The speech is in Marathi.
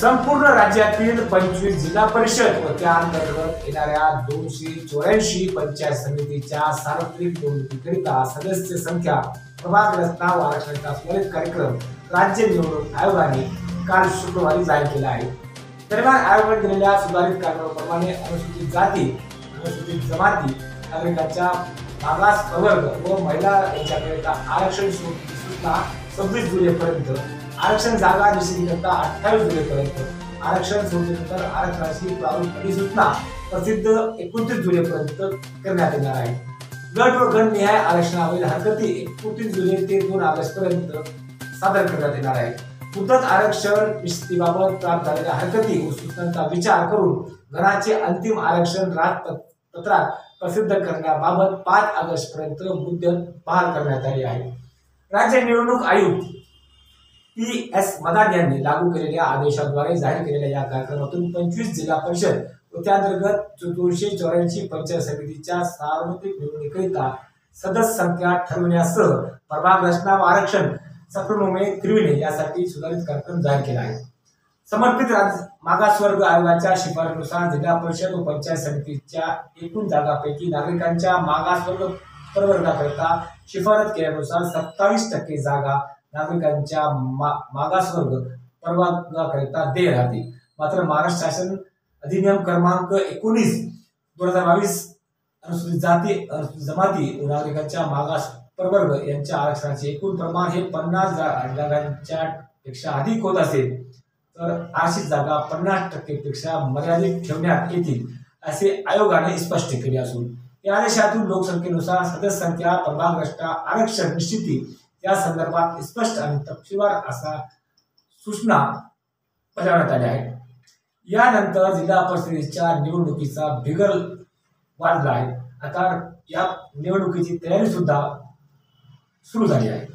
संपूर्ण राज्यातील पंचवीस जिल्हा परिषद व त्या अंतर्गत येणाऱ्या दोनशे चौऱ्याऐंशी पंचायत समितीच्या सार्वत्रिक निवडणुकीकरिता सदस्य संख्या प्रभाग रचना व आरक्षणाचा त्वरित कार्यक्रम राज्य निवडणूक आयोगाने काल शुक्रवारी जाहीर केला आहे. दरम्यान आयोगाने दिलेल्या सुधारित कार्यक्रमाप्रमाणे अनुसूचित जाती अनुसूचित जमाती नागरिकांच्या मागास प्रवर्ग व महिला यांच्याकरिता आरक्षण सू- सूचना सव्वीस जुलैपर्यंत. आरक्षण जागा निश्चितीकरता अठ्ठावीस जुलैपर्यंत. आरक्षण सोडल्यानंतर आरक्षणाची प्रारूप अधिसूचना प्रसिद्ध एकोणतीस जुलैपर्यंत करण्यात येणार आहे. गट व गणनिहाय आरक्षणावरील हरकती एकोणतीस जुलै ते दोन ऑगस्ट पर्यंत सादर करण्यात येणार आहे मुदत आरक्षण निश्चितीबाबत प्राप्त झालेल्या हरकती व सूचनांचा विचार करून गणाचे अंतिम आरक्षण राजपत्रात प्रसिद्ध करण्याबाबत पाच ऑगस्ट पर्यंत मुदत बहाल करण्यात आली आहे. राज्य निवडणूक आयुक्त पी एस मदान यांनी लागू केलेल्या आदेशाद्वारे जाहीर केलेल्या या कार्यक्रमातून पंचवीस जिल्हा परिषद व त्याअंतर्गत चतुर्शे चौऱ्याऐंशी पंचायत समितीच्या सार्वत्रिक निवडणुकीकरिता सदस्य संख्या ठरविण्यासह प्रभाग रचना व आरक्षण सप्रमुमे त्रिविणे यासाठी सुधारित कार्यक्रम जाहीर केला आहे. समर्पित राज्य मागासवर्ग आयोगाच्या शिफारसीनुसार जिल्हा परिषद व पंचायत समितीच्या एकूण जागापैकी नागरिकांच्या मागासवर्ग प्रवर्गाकरिता शिफारस केल्यानुसार सत्तावीस टक्के जागा नागरिकांच्या मा- मागासवर्ग प्रवर्गाकरिता देय राहतील. मात्र महाराष्ट्र शासन अधिनियम क्रमांक एकोणीस दोन हजार बावीस अनुसूचित जाती अनुसूचित जमाती व नागरिकांच्या मागास प्रवर्ग यांच्या आरक्षणाचे एकूण प्रमाण हे पन्नास जागांच्या पेक्षा अधिक होत असेल तर आरक्षित जागा पन्नास टक्केपेक्षा मर्यादित ठेवण्यात येतील असे आयोगाने स्पष्ट केले असून. या आदेशातून लोकसंख्येनुसार सदस्य संख्या प्रभाग आरक्षण निश्चिती या संदर्भात स्पष्ट आणि तपशीलवार असा सूचना बजावण्यात आल्या आहेत. यानंतर जिल्हा परिषदेच्या निवडणुकीचा बिगल वाढला आहे. आता या निवडणुकीची तयारी सुद्धा सुरू झाली आहे.